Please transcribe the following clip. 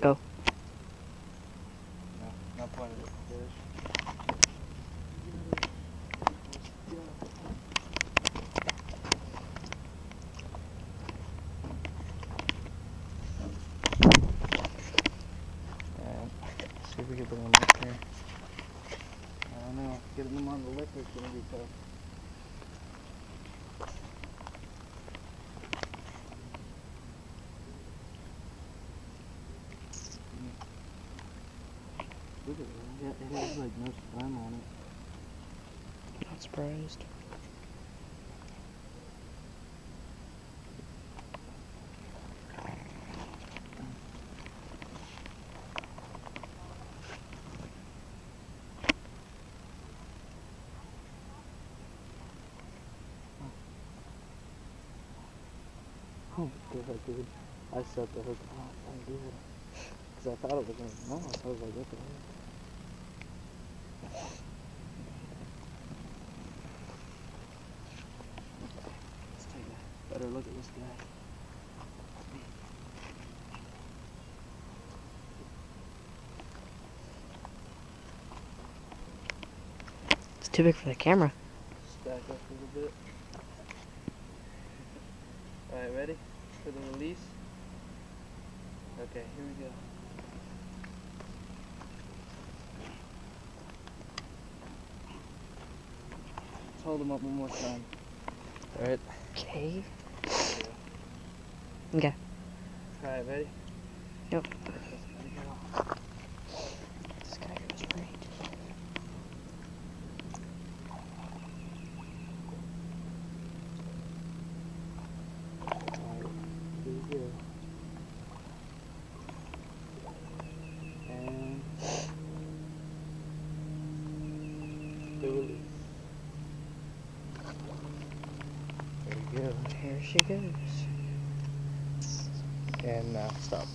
Go. No. And see if we can bring them up here. I don't know. Getting them on the liquor is gonna be tough. Look at it. Yeah, it has like no slime on it. Not surprised. Oh god, dude. I set the hook off. I did. Because I thought it was going to no, I was like, what the? Let's take a better look at this guy. It's too big for the camera. Stack up a little bit. Alright, ready for the release? Okay, here we go. Let's hold them up one more time. Alright. Okay. Okay. Alright, ready? Yep. Let's let it go. This guy goes right. Alright, here we go. And the release. There we go. Here she goes. And now stop.